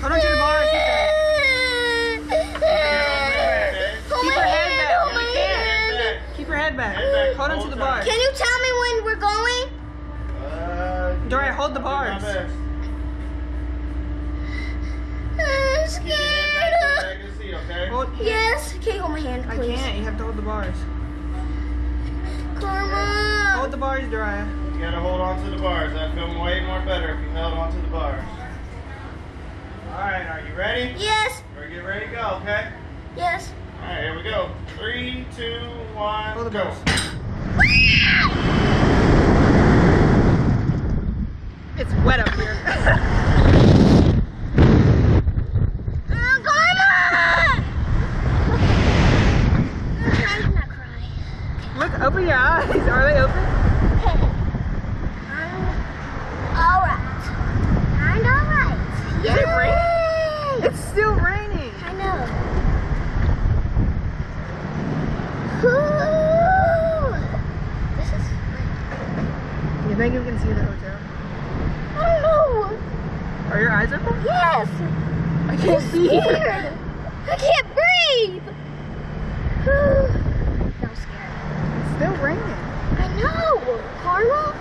Hold on to the bars. he said. Hold Keep my her head hand, back. hold my hand. Keep your head back. Hold on to the whole. Can you tell me when we're going? Uh, Dory, hold the I'll bars. best. I'm Keep your head back to the scared. back of the seat, okay? Hold, Yes. Can you hold my hand, I can't. You have to hold the bars. Karma. Hold the bars, Dariyah. You gotta hold on to the bars. I'd feel way more better if you held on to the bars. Alright, are you ready? Yes. We're get ready to go, okay? Yes. Alright, here we go. Three, two, one, Hold the go. bars. It's wet up here. Karma. I'm not crying. Look, open your eyes. Are they open? Alright. I'm alright. Is it raining? Yay! It's still raining. I know. Ooh. This is. You think you can see the hotel? I don't know. Are your eyes open? Yes. I can't see you. Scared. I can't breathe. I'm scared. It's still raining. I know. Karma,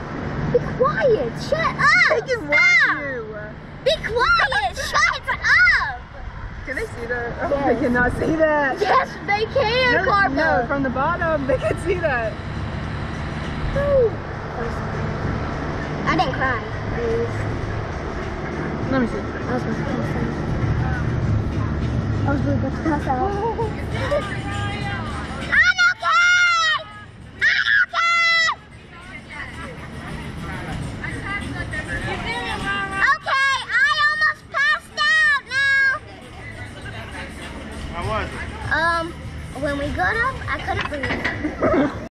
be quiet. Shut up. They can watch Stop. you. Be quiet. Shut up. Can they see that? Oh, Yes. they cannot see that. Yes, they can, No, Karma. no, from the bottom, they can see that. I didn't. Let me see. I was supposed to pass out. I was really about to pass out. I'm okay! I'm okay! Okay, I almost passed out now. How was it? Um, when we got up, I couldn't breathe.